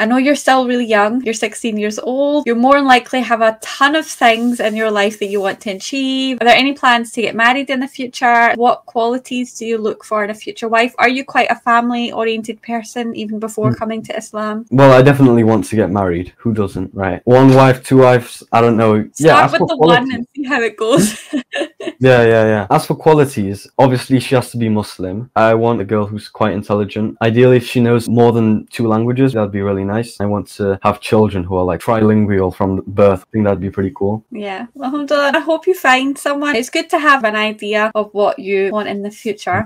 I know you're still really young. You're 16 years old. You're more than likely have a ton of things in your life that you want to achieve. Are there any plans to get married in the future? What qualities do you look for in a future wife? Are you quite a family oriented person even before Mm. coming to Islam? Well, I definitely want to get married. Who doesn't, right? One wife, two wives. I don't know. yeah, Start as with the qualities- one and see how it goes. Yeah, yeah, yeah. As for qualities, obviously she has to be Muslim. I want a girl who's quite intelligent. Ideally, if she knows more than two languages, that'd be really nice. I want to have children who are like trilingual from birth. I think that'd be pretty cool. Yeah, Alhamdulillah. I hope you find someone. It's good to have an idea of what you want in the future.